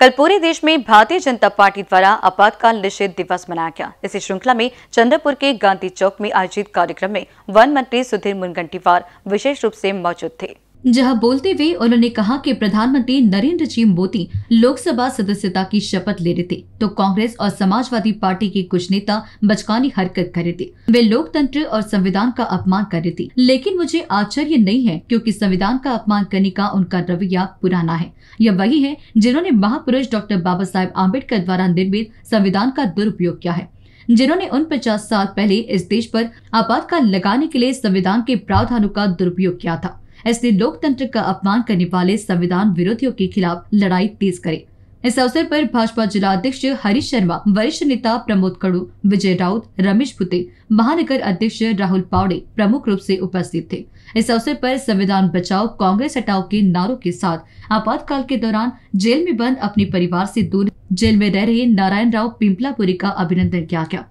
कल पूरे देश में भारतीय जनता पार्टी द्वारा आपातकाल निषेध दिवस मनाया गया। इसी श्रृंखला में चंद्रपुर के गांधी चौक में आयोजित कार्यक्रम में वन मंत्री सुधीर मुनगंटीवार विशेष रूप से मौजूद थे। जहाँ बोलते हुए उन्होंने कहा कि प्रधानमंत्री नरेंद्र जी मोदी लोकसभा सदस्यता की शपथ ले रहे थे तो कांग्रेस और समाजवादी पार्टी के कुछ नेता बचकानी हरकत कर रहे थे। वे लोकतंत्र और संविधान का अपमान कर रहे थे। लेकिन मुझे आश्चर्य नहीं है, क्योंकि संविधान का अपमान करने का उनका रवैया पुराना है। यह वही है जिन्होंने महापुरुष डॉक्टर बाबा साहेब आम्बेडकर द्वारा निर्मित संविधान का दुरुपयोग किया है, जिन्होंने उन पचास साल पहले इस देश पर आपातकाल लगाने के लिए संविधान के प्रावधानों का दुरुपयोग किया था। इसलिए लोकतंत्र का अपमान करने वाले संविधान विरोधियों के खिलाफ लड़ाई तेज करे। इस अवसर पर भाजपा जिला अध्यक्ष हरीश शर्मा, वरिष्ठ नेता प्रमोद कड़ू, विजय राउत, रमेश भुते महानगर अध्यक्ष राहुल पावड़े प्रमुख रूप से उपस्थित थे। इस अवसर पर संविधान बचाओ, कांग्रेस हटाओ के नारों के साथ आपातकाल के दौरान जेल में बंद अपने परिवार से दूर, जेल में रह रहे नारायण राव पिंपलापुरी का अभिनंदन किया गया।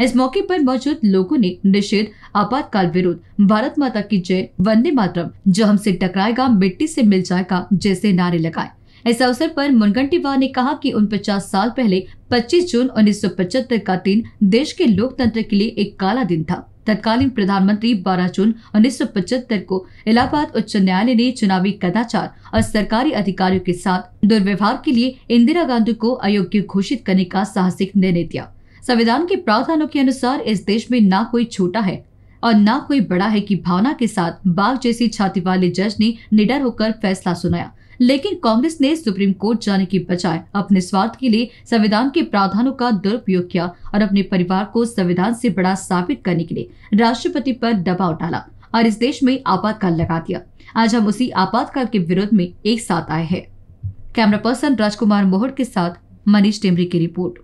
इस मौके पर मौजूद लोगों ने निषेध, आपातकाल विरोध, भारत माता की जय, वंदे मातरम जो हमसे टकराएगा, मिट्टी से मिल जाएगा, जैसे नारे लगाए। इस अवसर पर मुनगंटीवार ने कहा कि उन पचास साल पहले 25 जून 1975 का दिन देश के लोकतंत्र के लिए एक काला दिन था। तत्कालीन प्रधानमंत्री 12 जून 1975 को इलाहाबाद उच्च न्यायालय ने चुनावी कदाचार और सरकारी अधिकारियों के साथ दुर्व्यवहार के लिए इंदिरा गांधी को अयोग्य घोषित करने का साहसिक निर्णय दिया। संविधान के प्रावधानों के अनुसार इस देश में ना कोई छोटा है और ना कोई बड़ा है की भावना के साथ बाघ जैसी छाती वाले जज ने निडर होकर फैसला सुनाया। लेकिन कांग्रेस ने सुप्रीम कोर्ट जाने की बजाय अपने स्वार्थ के लिए संविधान के प्रावधानों का दुरुपयोग किया और अपने परिवार को संविधान से बड़ा साबित करने के लिए राष्ट्रपति पर दबाव डाला और इस देश में आपातकाल लगा दिया। आज हम उसी आपातकाल के विरोध में एक साथ आए हैं। कैमरा पर्सन राजकुमार मोहर के साथ मनीष टेमरी की रिपोर्ट।